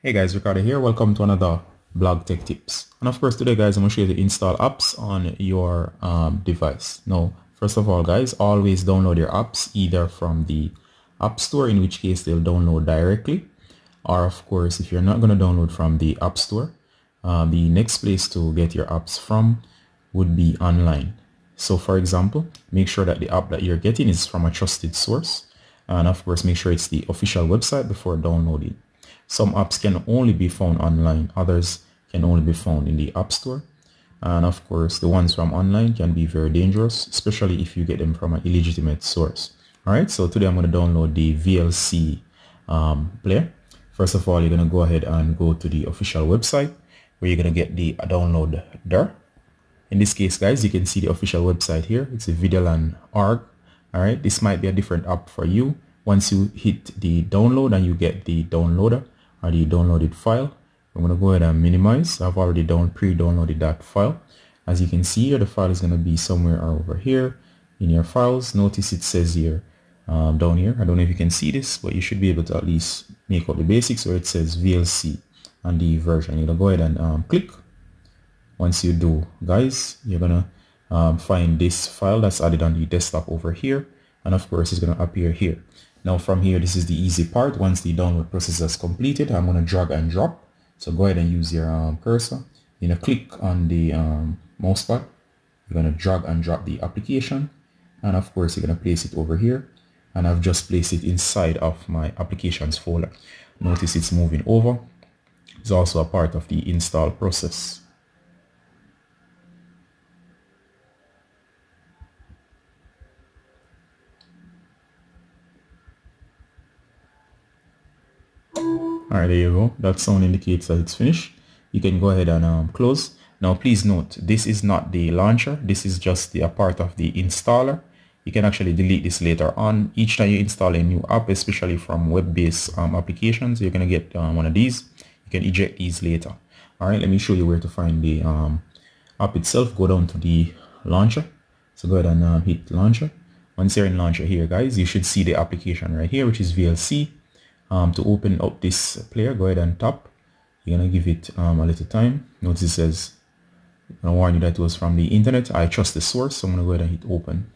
Hey guys, Ricardo here. Welcome to another blog tech tips. And of course today guys, I'm going to show you to install apps on your um, device. Now, first of all guys, always download your apps either from the App Store, in which case they'll download directly. Or of course, if you're not going to download from the App Store, uh, the next place to get your apps from would be online. So for example, make sure that the app that you're getting is from a trusted source. And of course, make sure it's the official website before downloading. Some apps can only be found online. Others can only be found in the App Store. And of course, the ones from online can be very dangerous, especially if you get them from an illegitimate source. All right, so today I'm going to download the VLC um, player. First of all, you're going to go ahead and go to the official website where you're going to get the download there. In this case, guys, you can see the official website here. It's a videolan.org. All right, this might be a different app for you. Once you hit the download and you get the downloader, or the downloaded file. I'm going to go ahead and minimize. I've already down pre-downloaded that file. As you can see here, the file is going to be somewhere over here in your files. Notice it says here um, down here. I don't know if you can see this, but you should be able to at least make out the basics where it says VLC and the version. You're going to go ahead and um, click. Once you do, guys, you're going to um, find this file that's added on the desktop over here. And of course, it's going to appear here. Now from here, this is the easy part. Once the download process is completed, I'm going to drag and drop. So go ahead and use your um, cursor. You're going to click on the um, mouse pad. You're going to drag and drop the application. And of course, you're going to place it over here. And I've just placed it inside of my applications folder. Notice it's moving over. It's also a part of the install process. All right there you go. That sound indicates that it's finished. You can go ahead and um, close. Now please note this is not the launcher. This is just the a part of the installer. You can actually delete this later on. Each time you install a new app especially from web-based um, applications you're going to get um, one of these. You can eject these later. All right let me show you where to find the um, app itself. Go down to the launcher. So go ahead and uh, hit launcher. Once you're in launcher here guys you should see the application right here which is VLC um, to open up this player go ahead and tap. You're gonna give it um, a little time. Notice it says I warn you that it was from the internet. I trust the source so I'm gonna go ahead and hit open.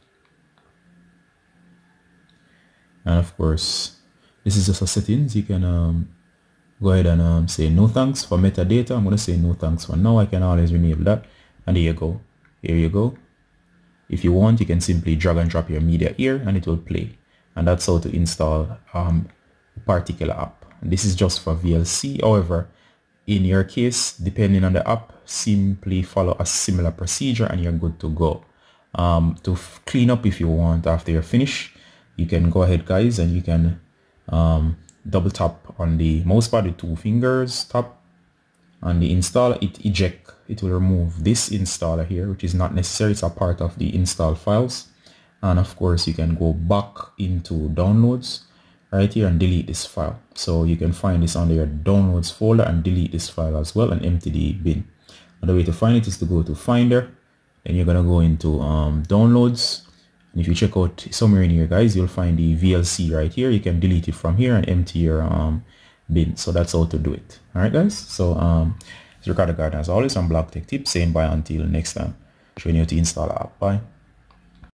And of course this is just a settings. You can um, go ahead and um, say no thanks for metadata. I'm gonna say no thanks for now. I can always rename that. And there you go. Here you go. If you want you can simply drag and drop your media here and it will play. And that's how to install um, particular app. This is just for VLC. However, in your case, depending on the app, simply follow a similar procedure and you're good to go. Um, to clean up if you want after you're finished, you can go ahead guys and you can um, double tap on the mouse pad with two fingers, tap on the installer, it eject, it will remove this installer here, which is not necessary, it's a part of the install files. And of course, you can go back into downloads right here and delete this file. So you can find this under your downloads folder and delete this file as well and empty the bin. Another way to find it is to go to finder. And you're gonna go into um, downloads. And if you check out somewhere in here guys you'll find the VLC right here. You can delete it from here and empty your um, bin. So that's how to do it. All right guys? So um it's Ricardo Gardener as always on Blog Tech Tips. Saying bye until next time. Showing you how to install app. Bye